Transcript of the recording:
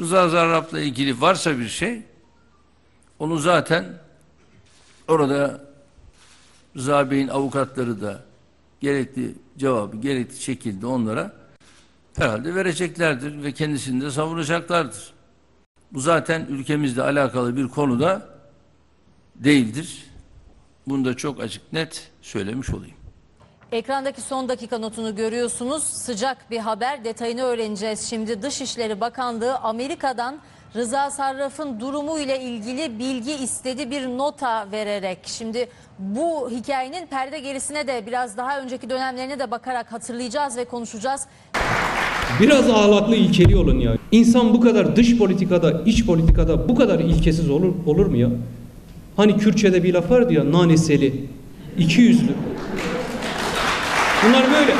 Rıza Zarrab'la ilgili varsa bir şey onu zaten orada Rıza Bey'in avukatları da gerekli cevabı gerekli şekilde onlara herhalde vereceklerdir ve kendisini de savunacaklardır. Bu zaten ülkemizle alakalı bir konuda değildir. Bunu da çok açık net söylemiş olayım. Ekrandaki son dakika notunu görüyorsunuz. Sıcak bir haber. Detayını öğreneceğiz. Şimdi Dışişleri Bakanlığı Amerika'dan Rıza Sarraf'ın durumu ile ilgili bilgi istedi bir nota vererek. Şimdi bu hikayenin perde gerisine de biraz daha önceki dönemlerine de bakarak hatırlayacağız ve konuşacağız. Biraz ahlaklı ilkeli olun ya. İnsan bu kadar dış politikada, iç politikada bu kadar ilkesiz olur olur mu ya? Hani Kürtçe'de bir laf vardı ya naneseli, iki yüzlü. Bunlar böyle.